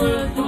worth